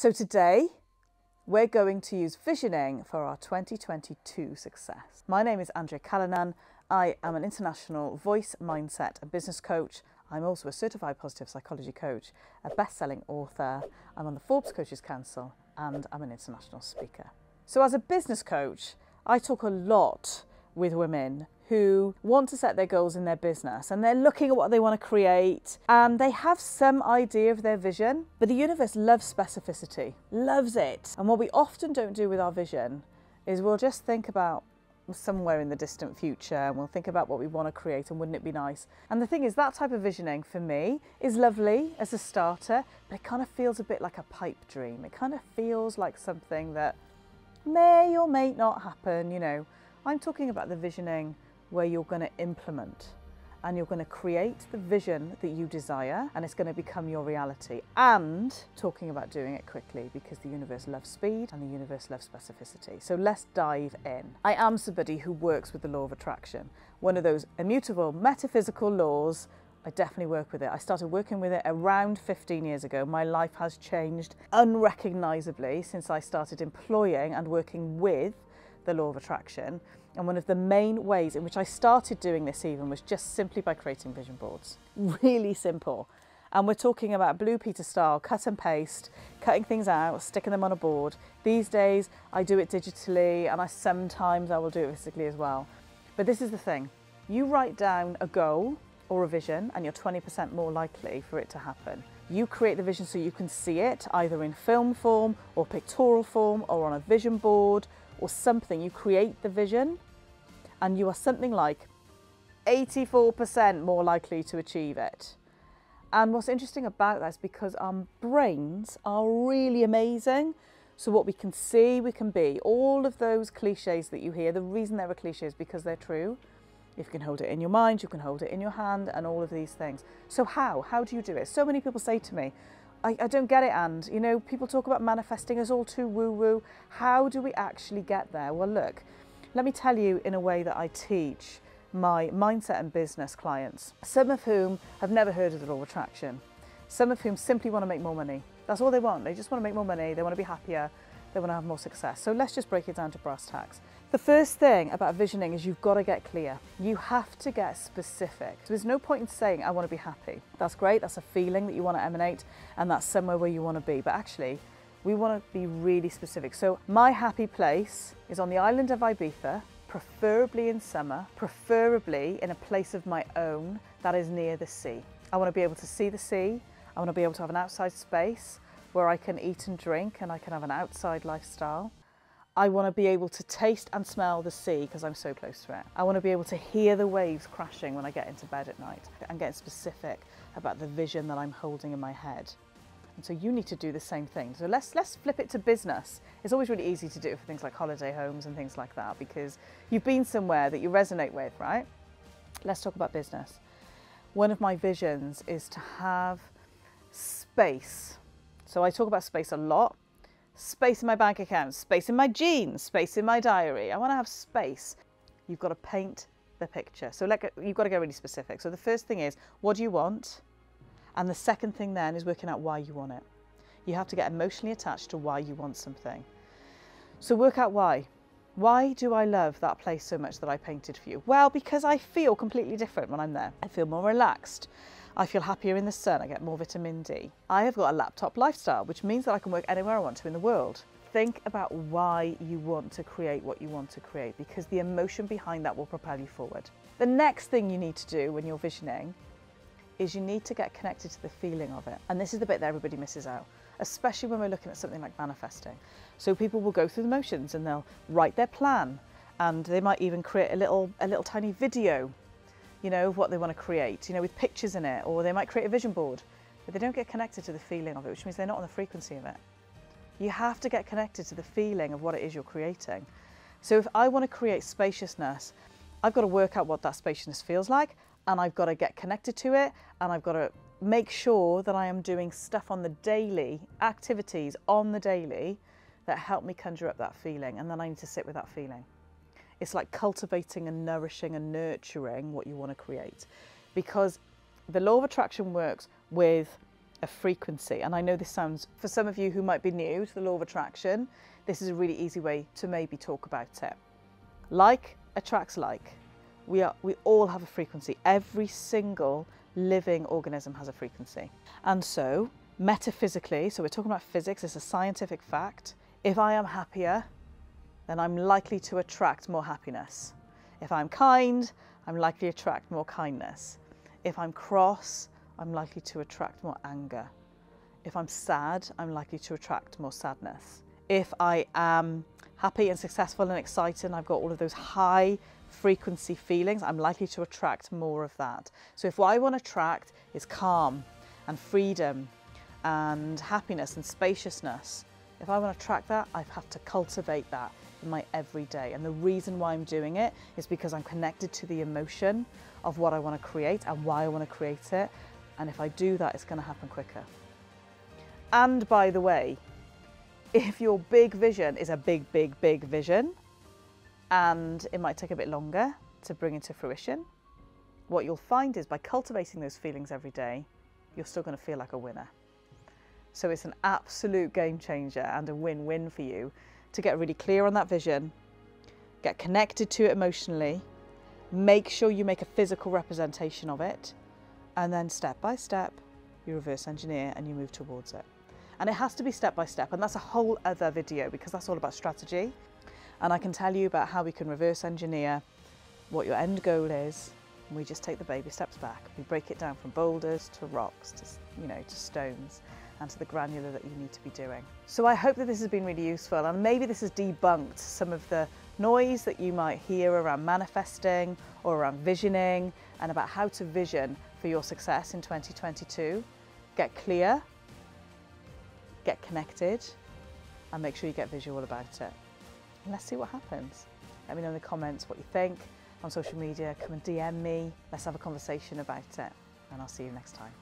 So today, we're going to use visioning for our 2022 success. My name is Andrea Callanan. I am an international voice, mindset, and business coach. I'm also a certified positive psychology coach, a best selling author. I'm on the Forbes Coaches Council, and I'm an international speaker. So, as a business coach, I talk a lot with women who want to set their goals in their business and they're looking at what they want to create and they have some idea of their vision, but the universe loves specificity, loves it. And what we often don't do with our vision is we'll just think about somewhere in the distant future and we'll think about what we want to create and wouldn't it be nice. And the thing is that type of visioning for me is lovely as a starter, but it kind of feels a bit like a pipe dream. It kind of feels like something that may or may not happen, you know. I'm talking about the visioning where you're going to implement and you're going to create the vision that you desire and it's going to become your reality. And talking about doing it quickly because the universe loves speed and the universe loves specificity. So let's dive in. I am somebody who works with the law of attraction, one of those immutable metaphysical laws. I definitely work with it. I started working with it around 15 years ago. My life has changed unrecognizably since I started employing and working with the law of attraction. And one of the main ways in which I started doing this even was just simply by creating vision boards. Really simple. And we're talking about Blue Peter style, cut and paste, cutting things out, sticking them on a board. These days I do it digitally and I sometimes I will do it physically as well. But this is the thing. You write down a goal or a vision and you're 20% more likely for it to happen. You create the vision so you can see it either in film form or pictorial form or on a vision board or something, you create the vision and you are something like 84% more likely to achieve it. And what's interesting about that is because our brains are really amazing. So what we can see, we can be. All of those cliches that you hear, the reason they're cliches is because they're true. If you can hold it in your mind, you can hold it in your hand and all of these things. So how? How do you do it? So many people say to me, I, I don't get it, and you know, people talk about manifesting as all too woo woo. How do we actually get there? Well, look, let me tell you in a way that I teach my mindset and business clients, some of whom have never heard of the law of attraction, some of whom simply want to make more money. That's all they want. They just want to make more money, they want to be happier, they want to have more success. So let's just break it down to brass tacks. The first thing about visioning is you've got to get clear. You have to get specific. So there's no point in saying, I want to be happy. That's great, that's a feeling that you want to emanate, and that's somewhere where you want to be. But actually, we want to be really specific. So my happy place is on the island of Ibiza, preferably in summer, preferably in a place of my own that is near the sea. I want to be able to see the sea. I want to be able to have an outside space where I can eat and drink and I can have an outside lifestyle. I want to be able to taste and smell the sea because I'm so close to it. I want to be able to hear the waves crashing when I get into bed at night. I'm getting specific about the vision that I'm holding in my head. And so you need to do the same thing. So let's let's flip it to business. It's always really easy to do for things like holiday homes and things like that because you've been somewhere that you resonate with, right? Let's talk about business. One of my visions is to have space. So I talk about space a lot space in my bank account, space in my jeans, space in my diary. I want to have space. You've got to paint the picture. So you've got to go really specific. So the first thing is, what do you want? And the second thing then is working out why you want it. You have to get emotionally attached to why you want something. So work out why. Why do I love that place so much that I painted for you? Well, because I feel completely different when I'm there. I feel more relaxed. I feel happier in the sun, I get more vitamin D. I have got a laptop lifestyle, which means that I can work anywhere I want to in the world. Think about why you want to create what you want to create because the emotion behind that will propel you forward. The next thing you need to do when you're visioning is you need to get connected to the feeling of it. And this is the bit that everybody misses out, especially when we're looking at something like manifesting. So people will go through the motions and they'll write their plan and they might even create a little a little tiny video you know, of what they want to create, you know, with pictures in it, or they might create a vision board, but they don't get connected to the feeling of it, which means they're not on the frequency of it. You have to get connected to the feeling of what it is you're creating. So if I want to create spaciousness, I've got to work out what that spaciousness feels like, and I've got to get connected to it, and I've got to make sure that I am doing stuff on the daily, activities on the daily that help me conjure up that feeling, and then I need to sit with that feeling. It's like cultivating and nourishing and nurturing what you want to create. Because the law of attraction works with a frequency. And I know this sounds, for some of you who might be new to the law of attraction, this is a really easy way to maybe talk about it. Like attracts like. We, are, we all have a frequency. Every single living organism has a frequency. And so, metaphysically, so we're talking about physics, it's a scientific fact. If I am happier, then I'm likely to attract more happiness. If I'm kind, I'm likely to attract more kindness. If I'm cross, I'm likely to attract more anger. If I'm sad, I'm likely to attract more sadness. If I am happy and successful and excited and I've got all of those high frequency feelings, I'm likely to attract more of that. So if what I want to attract is calm and freedom and happiness and spaciousness, if I want to attract that, I have to cultivate that in my everyday. And the reason why I'm doing it is because I'm connected to the emotion of what I want to create and why I want to create it. And if I do that, it's going to happen quicker. And by the way, if your big vision is a big, big, big vision, and it might take a bit longer to bring into fruition, what you'll find is by cultivating those feelings every day, you're still going to feel like a winner. So it's an absolute game changer and a win win for you to get really clear on that vision, get connected to it emotionally, make sure you make a physical representation of it, and then step by step, you reverse engineer and you move towards it. And it has to be step by step, and that's a whole other video because that's all about strategy. And I can tell you about how we can reverse engineer what your end goal is. And we just take the baby steps back. We break it down from boulders to rocks to, you know, to stones and to the granular that you need to be doing. So I hope that this has been really useful and maybe this has debunked some of the noise that you might hear around manifesting or around visioning and about how to vision for your success in 2022. Get clear, get connected and make sure you get visual about it. And let's see what happens. Let me know in the comments what you think on social media. Come and DM me. Let's have a conversation about it. And I'll see you next time.